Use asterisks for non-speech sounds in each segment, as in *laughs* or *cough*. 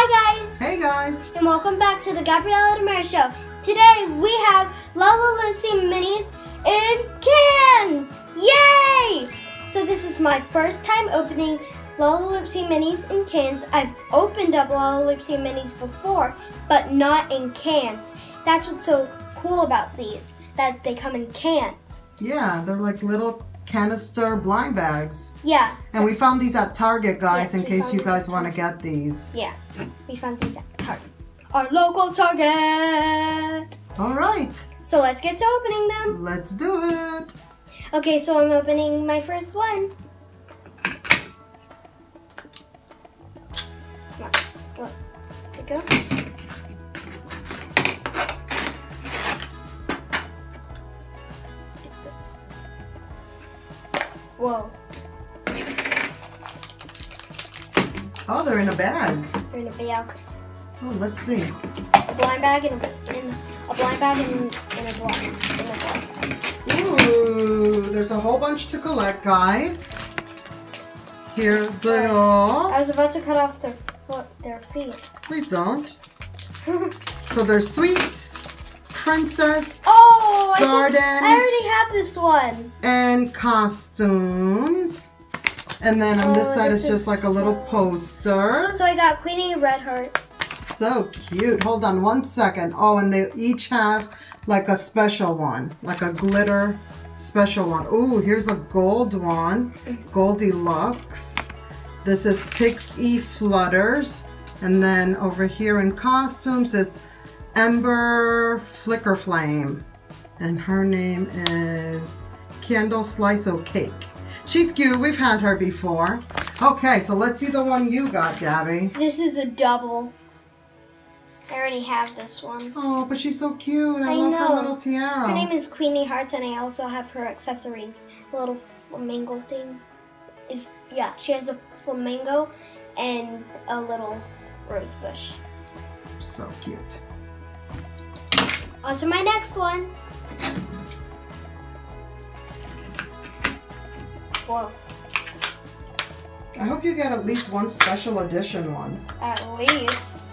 Hi guys! Hey guys! And welcome back to the Gabriella Damaris Show. Today we have Lalaloopsy minis in cans! Yay! So this is my first time opening Lalaloopsy minis in cans. I've opened up Lalaloopsy minis before, but not in cans. That's what's so cool about these, that they come in cans. Yeah, they're like little canister blind bags. Yeah. And we found these at Target, guys, Yes, in case you guys want to get these. Yeah, we found these at Target. Our local Target! All right, So let's get to opening them. let's do it. Okay, so I'm opening my first one. Come on. Look. There we go. Whoa. Oh, they're in a bag. They're in a bag. Oh, let's see. A blind bag and a, and a blind bag and, and a blind. And a blind. Ooh, there's a whole bunch to collect, guys. Here they are. I was about to cut off their foot, their feet. Please don't. *laughs* So there's sweets, princess, oh, Oh, I, think- Garden. I already have this one. and costumes. And then on this Oh, side this it's just like a little poster. So I got Queenie Redheart. So cute. Hold on one second. Oh, and they each have like a special one, like a glitter special one. Ooh, here's a gold one, Goldilocks. This is Pixie Flutters. And then over here in costumes, it's Ember Flicker Flame. And her name is Candle Slice O Cake. She's cute. We've had her before. Okay, so let's see the one you got, Gabby. This is a double. I already have this one. Oh, but she's so cute. I, I love know. her little tiara. Her name is Queenie Hearts, and I also have her accessories. The little flamingo thing. Is yeah, she has a flamingo and a little rose bush. so cute. On to my next one. Whoa, I hope you get at least one special edition one. at least.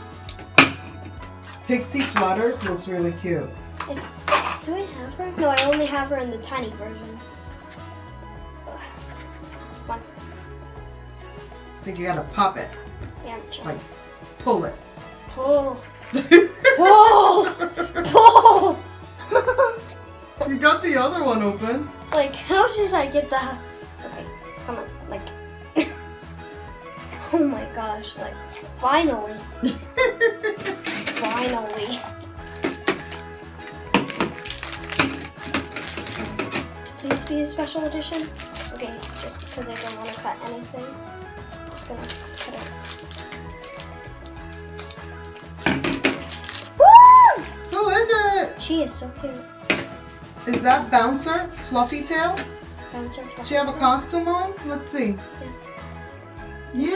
Pixie Flutters looks really cute. If, do I have her? No, I only have her in the tiny version. Ugh. Come on. I think you gotta pop it, Yeah, I'm trying. like pull it. Pull! *laughs* Pull! Other one open. like, how should I get that? Okay, come on. Like, *laughs* oh my gosh, like, finally. *laughs* Finally. Please be a special edition. Okay, just because I don't want to cut anything. I'm just gonna cut it. Woo! Who is it? She is so cute. Is that Bouncer Fluffy Tail? Bouncer Fluffy she have a costume on? Let's see. Yeah,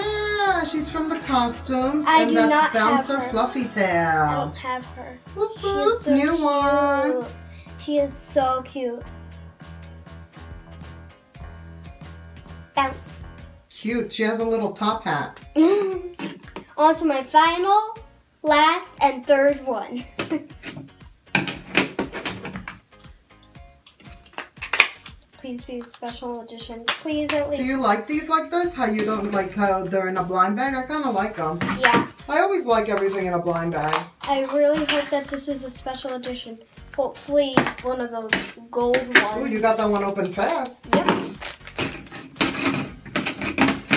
yeah she's from the costumes. I and that's Bouncer. Fluffy I Tail. don't have her. Whoop, She whoop, is so new one. cute. She is so cute. Bounce. Cute. She has a little top hat. *laughs* On to my final, last, and third one. Please be a special edition. Please at least. Do you like these like this? How you don't like how they're in a blind bag? I kind of like them. Yeah, I always like everything in a blind bag. I really hope that this is a special edition. Hopefully, one of those gold ones. Ooh, you got that one open fast. Yep.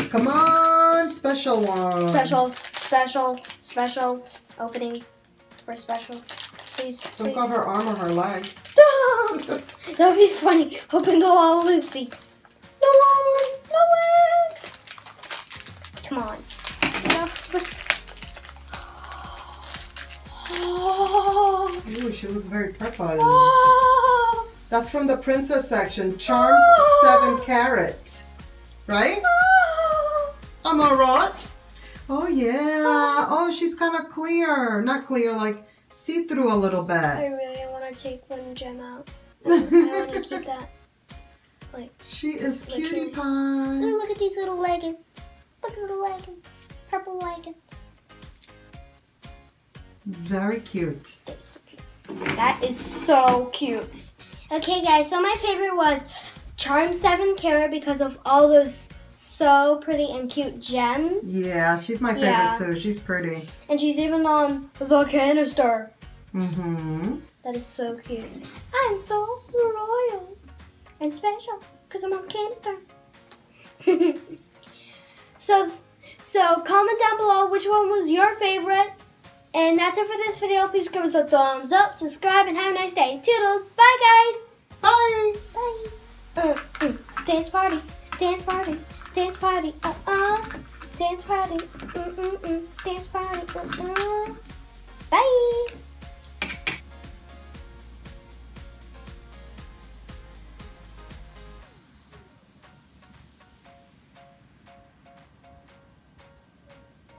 Come on, special one. Special, special, special opening for special. Please, Don't please. cover her arm or her leg. *laughs* that would be funny. Open the wall, Loopsy. No way! No way! Come on. No. Oh, Ooh, she looks very purple. oh, *gasps* That's from the princess section. Charms Oh. 7 *gasps* carat. Right? oh. I'm alright. Oh, yeah. Oh, she's kind of clear. Not clear, like see-through a little bit. I really want to take one gem out. *laughs* I want to keep that. Like, She is cutie pie. look at these little leggings. Look at the leggings. Purple leggings. Very cute. So cute. That is so cute. Okay, guys, so my favorite was Charm 7 Carat because of all those so pretty and cute gems. Yeah, she's my favorite Yeah. too. She's pretty. And she's even on the canister. Mm-hmm. That is so cute. I'm so royal and special because I'm on the canister. *laughs* so, so comment down below which one was your favorite. And that's it for this video. Please give us a thumbs up, subscribe, and have a nice day. Toodles. Bye, guys. Bye. Bye. Uh, *clears throat* mm. Dance party. Dance party. Dance party, uh uh. Dance party, mm mm mm. Dance party, uh uh. Bye.